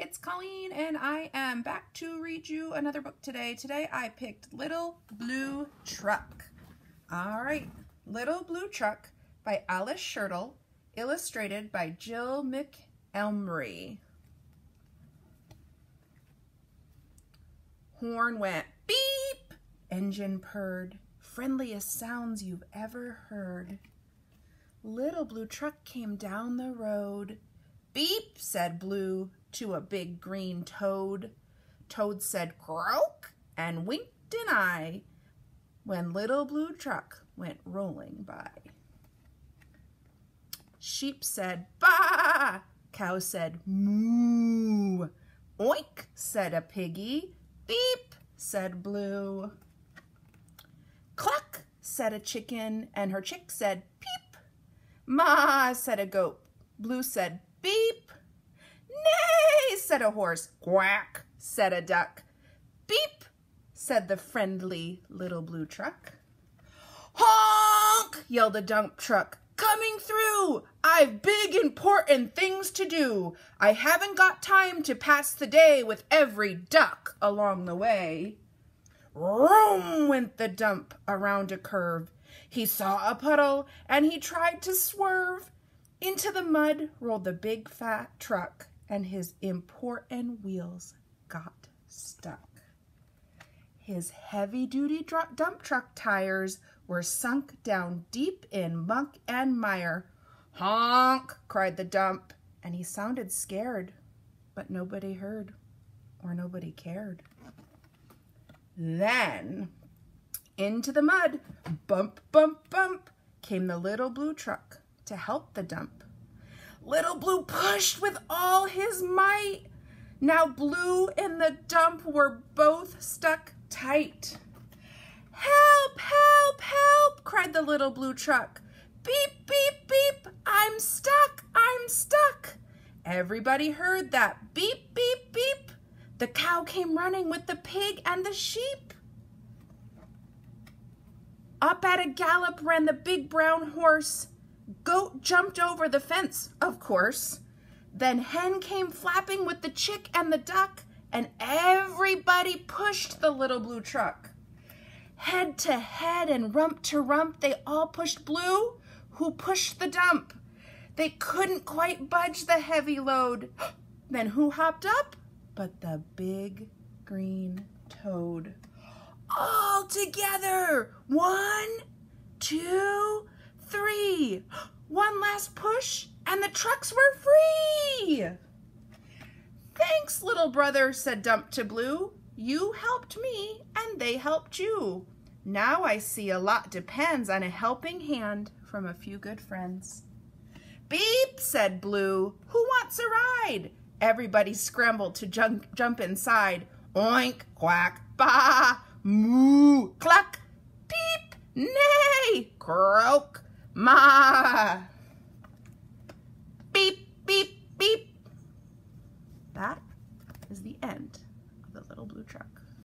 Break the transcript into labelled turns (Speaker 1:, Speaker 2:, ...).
Speaker 1: it's Colleen and I am back to read you another book today. Today I picked Little Blue Truck. All right, Little Blue Truck by Alice Schertle, illustrated by Jill McElmurry. Horn went beep, engine purred, friendliest sounds you've ever heard. Little Blue Truck came down the road. Beep, said Blue to a big green toad. Toad said croak and winked an eye when little blue truck went rolling by. Sheep said bah, cow said moo. Oink, said a piggy. Beep, said Blue. Cluck, said a chicken, and her chick said peep. Ma, said a goat. Blue said beep. Said a horse. Quack, said a duck. Beep, said the friendly little blue truck. Honk, yelled a dump truck. Coming through! I've big important things to do. I haven't got time to pass the day with every duck along the way. Room went the dump around a curve. He saw a puddle and he tried to swerve. Into the mud rolled the big fat truck and his important wheels got stuck. His heavy-duty dump truck tires were sunk down deep in muck and mire. Honk, cried the dump, and he sounded scared, but nobody heard or nobody cared. Then, into the mud, bump, bump, bump, came the little blue truck to help the dump. Little Blue pushed with all his might. Now Blue and the dump were both stuck tight. Help, help, help, cried the little blue truck. Beep, beep, beep, I'm stuck, I'm stuck. Everybody heard that beep, beep, beep. The cow came running with the pig and the sheep. Up at a gallop ran the big brown horse. Goat jumped over the fence, of course. Then hen came flapping with the chick and the duck, and everybody pushed the little blue truck. Head to head and rump to rump, they all pushed Blue, who pushed the dump. They couldn't quite budge the heavy load. then who hopped up? But the big green toad. All together. One, two, three. One last push and the trucks were free. Thanks, little brother, said Dump to Blue. You helped me and they helped you. Now I see a lot depends on a helping hand from a few good friends. Beep, said Blue. Who wants a ride? Everybody scrambled to jump, jump inside. Oink, quack, ba, moo, cluck, beep, neigh, croak, ma. Beep, beep, beep. That is the end of the little blue truck.